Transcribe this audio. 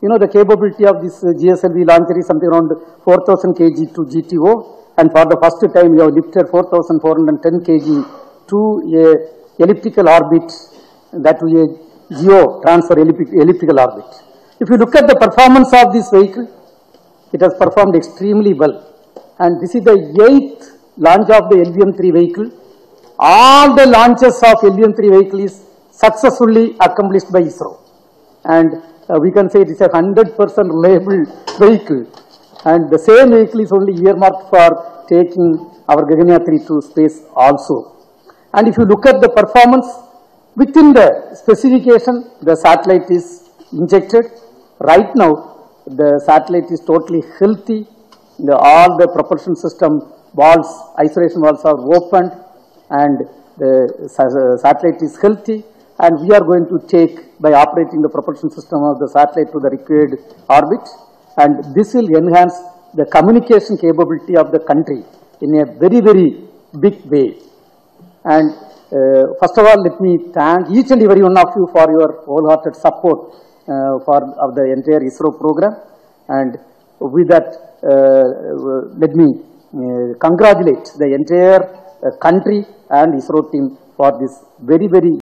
You know, the capability of this uh, GSLV launcher is something around 4000 kg to GTO. And for the first time, we have lifted 4410 kg to a elliptical orbit, that to a geo transfer elliptic, elliptical orbit. If you look at the performance of this vehicle, it has performed extremely well. And this is the eighth launch of the LVM3 vehicle. All the launches of LVM3 vehicle is successfully accomplished by ISRO. And uh, we can say it is a 100% reliable vehicle. And the same vehicle is only earmarked for taking our Gaganyaan 3 to space also. And if you look at the performance, within the specification, the satellite is injected. Right now, the satellite is totally healthy. The, all the propulsion system valves, isolation valves are opened and the sa- satellite is healthy and we are going to take by operating the propulsion system of the satellite to the required orbit and this will enhance the communication capability of the country in a very, very big way. And uh, first of all, let me thank each and every one of you for your wholehearted support uh, for of the entire ISRO program. And with that, uh, let me uh, congratulate the entire uh, country and ISRO team for this very, very